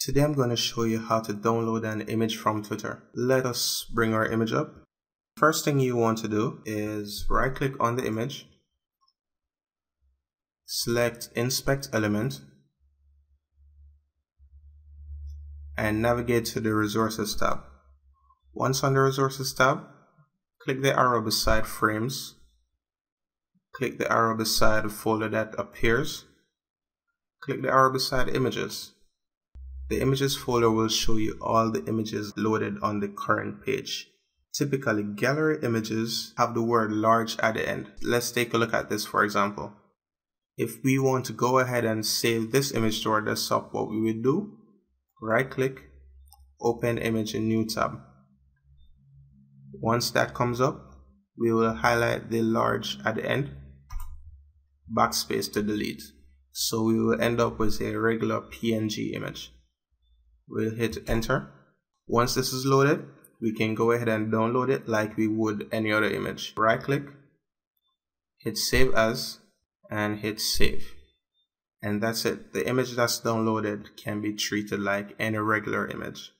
Today I'm going to show you how to download an image from Twitter. Let us bring our image up. First thing you want to do is right click on the image, select inspect element and navigate to the resources tab. Once on the resources tab, click the arrow beside frames, click the arrow beside the folder that appears, click the arrow beside images. The images folder will show you all the images loaded on the current page. Typically, gallery images have the word large at the end. Let's take a look at this for example. If we want to go ahead and save this image to our desktop, what we would do, right click, open image in new tab. Once that comes up, we will highlight the large at the end, backspace to delete. So we will end up with a regular PNG image. We'll hit enter. Once this is loaded, we can go ahead and download it like we would any other image. Right click, hit save as, and hit save. And that's it. The image that's downloaded can be treated like any regular image.